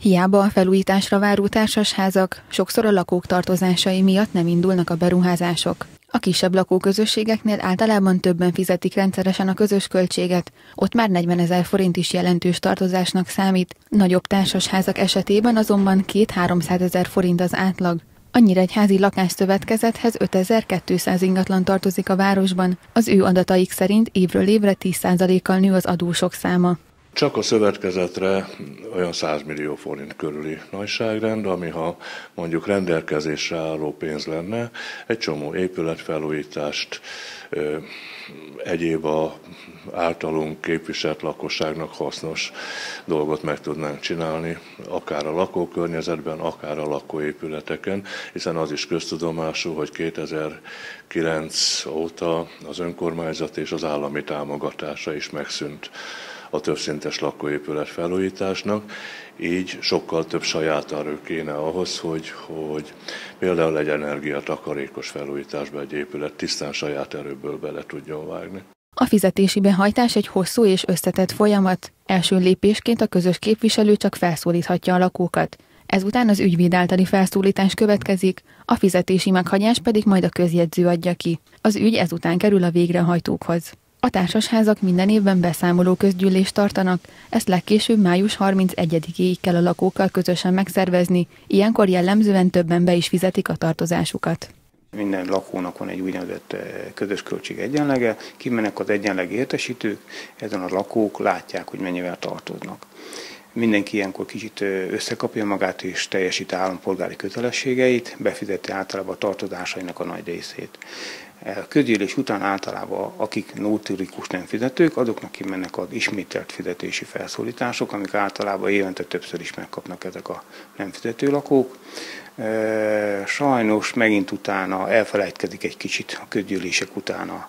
Hiába a felújításra váró társasházak, sokszor a lakók tartozásai miatt nem indulnak a beruházások. A kisebb lakóközösségeknél általában többen fizetik rendszeresen a közös költséget, ott már 40 ezer forint is jelentős tartozásnak számít, nagyobb társasházak esetében azonban 2-300 ezer forint az átlag. A Nyíregyházi Lakásszövetkezethez 5200 ingatlan tartozik a városban, az ő adataik szerint évről évre 10%-kal nő az adósok száma. Csak a szövetkezetre olyan 100 millió forint körüli nagyságrend, ami ha mondjuk rendelkezésre álló pénz lenne, egy csomó épületfelújítást, egyéb a általunk képviselt lakosságnak hasznos dolgot meg tudnánk csinálni, akár a lakókörnyezetben, akár a lakóépületeken, hiszen az is köztudomású, hogy 2009 óta az önkormányzat és az állami támogatása is megszűnt a többszintes lakóépület felújításnak, így sokkal több saját erő kéne ahhoz, hogy, hogy például egy energiatakarékos felújításba egy épület tisztán saját erőből bele tudjon vágni. A fizetési behajtás egy hosszú és összetett folyamat. Első lépésként a közös képviselő csak felszólíthatja a lakókat. Ezután az ügyvéd általi felszólítás következik, a fizetési meghagyás pedig majd a közjegyző adja ki. Az ügy ezután kerül a végrehajtókhoz. A társasházak minden évben beszámoló közgyűlést tartanak, ezt legkésőbb május 31-ig kell a lakókkal közösen megszervezni, ilyenkor jellemzően többen be is fizetik a tartozásukat. Minden lakónak van egy úgynevezett eh, közös költség egyenlege, kimennek az egyenleg értesítők, ezen a lakók látják, hogy mennyivel tartoznak. Mindenki ilyenkor kicsit összekapja magát és teljesít állampolgári kötelességeit, befizeti általában a tartozásainak a nagy részét. A közgyűlés után általában akik notorikus nem fizetők, azoknak kimennek az ismételt fizetési felszólítások, amik általában évente többször is megkapnak ezek a nem fizető lakók. Sajnos megint utána elfelejtkezik egy kicsit a közgyűlések után a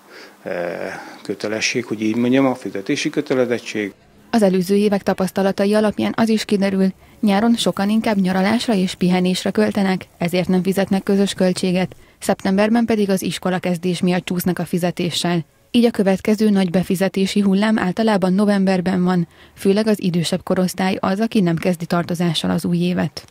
kötelesség, hogy így mondjam, a fizetési kötelezettség. Az előző évek tapasztalatai alapján az is kiderül, nyáron sokan inkább nyaralásra és pihenésre költenek, ezért nem fizetnek közös költséget, szeptemberben pedig az iskola kezdés miatt csúsznak a fizetéssel. Így a következő nagy befizetési hullám általában novemberben van, főleg az idősebb korosztály az, aki nem kezdi tartozással az új évet.